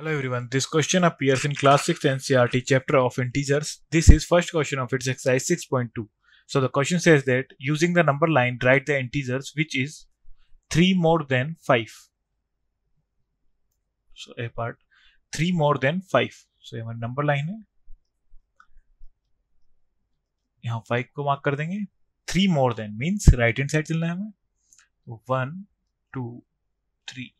Hello everyone, this question appears in class 6 NCERT chapter of integers. This is first question of its exercise 6.2. So the question says that using the number line write the integers which is 3 more than 5. So a part 3 more than 5. So हमारी number line है यहाँ 5 को mark कर देंगे 3 more than means right hand side चलना है हमें तो 1 2 3 4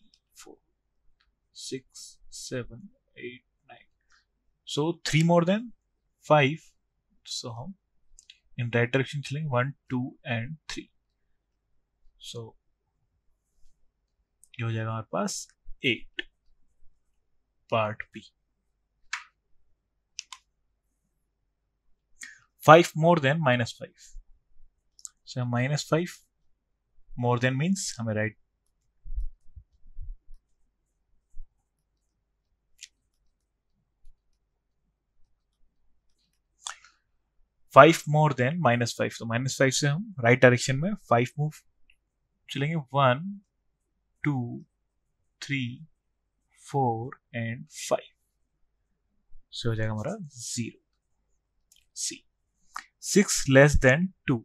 6 seven, eight, nine. So three more than five. So हम in right direction चलेंगे one, two and three. So ये हो जाएगा हमारे पास eight. Part B. Five more than minus five. So minus five more than means हमें right five more than minus five तो minus five से हम राइट डायरेक्शन में फाइव मूव चलेंगे. One two three four and five से हो जाएगा हमारा zero see six less than two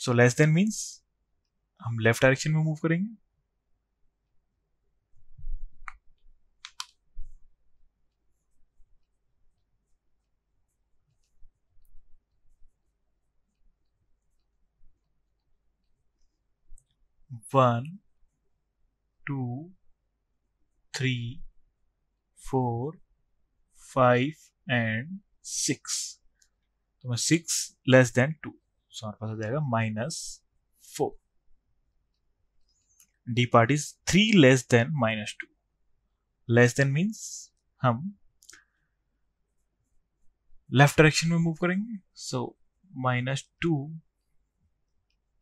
so less than means हम लेफ़्ट डायरेक्शन में मूव करेंगे. one two three four five and six तो मैं six less than two so हमारे पास आ जाएगा minus four D part is three less than minus two less than means हम left direction में move करेंगे so minus two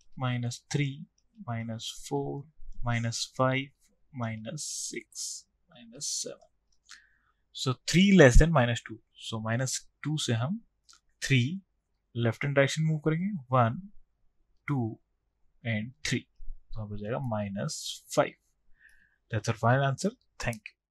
minus three minus 4 minus 5 minus 6 minus 7 so 3 less than minus two so minus two से हम three left and direction move करेंगे. 1 2 and three तो हो जाएगा minus five that's our final answer thank you